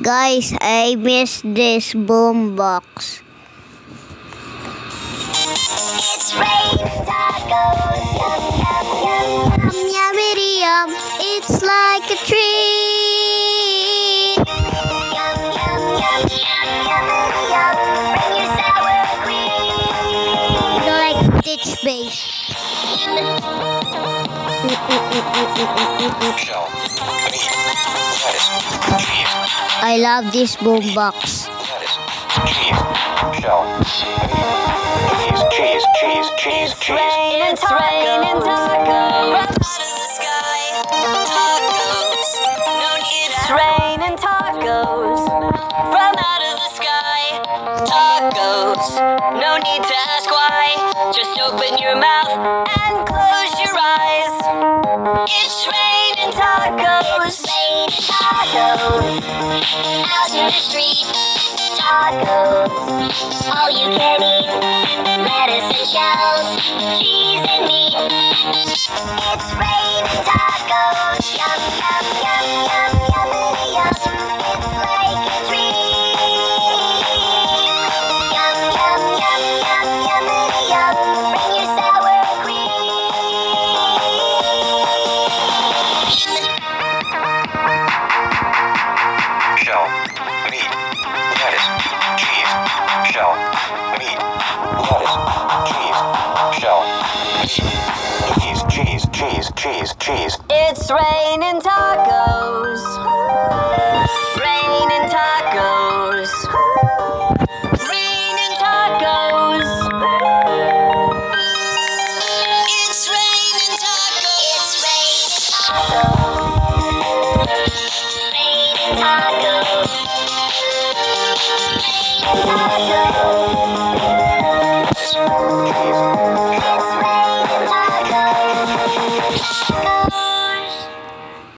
Guys, I miss this boombox. It's rain tacos. Yum, yum, yum, yum. Yum. It's like a treat. Yum, yum, yum, yum, yum, yum. Bring your sour cream. Like ditch base. I love this boombox. need it's raining tacos. From out of the sky, tacos. No need to ask why. Just open your mouth tacos. Raining tacos. Out in the street, tacos. All you can eat. Lettuce and shells, cheese and meat. Meat, lettuce, cheese, shell, meat, lettuce, cheese, shell, cheese, cheese, cheese, cheese, cheese. It's raining tacos. Raining tacos. Raining tacos. It's raining tacos. It's raining tacos. so